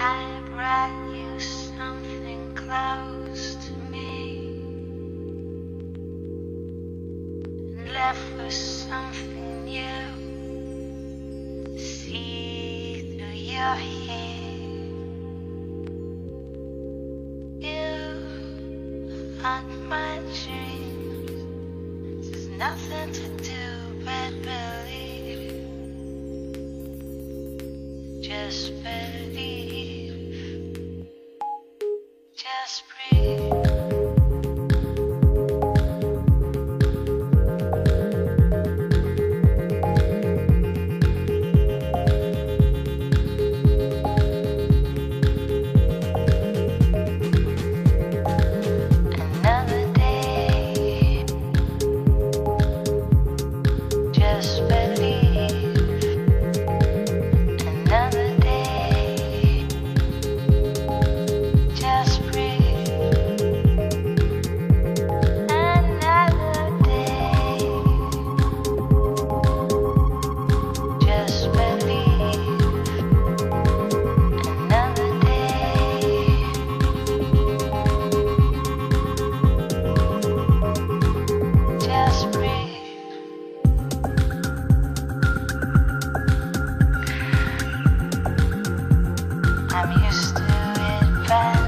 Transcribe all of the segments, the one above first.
I brought you something close to me and left with something new. See through your hair. You haunt my dreams. There's nothing to do but believe. Just believe. It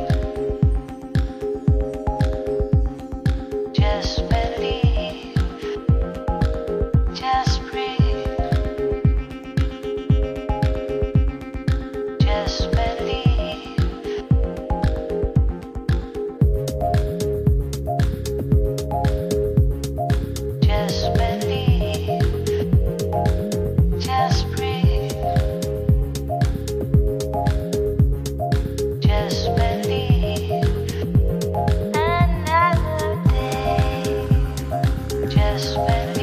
Yes.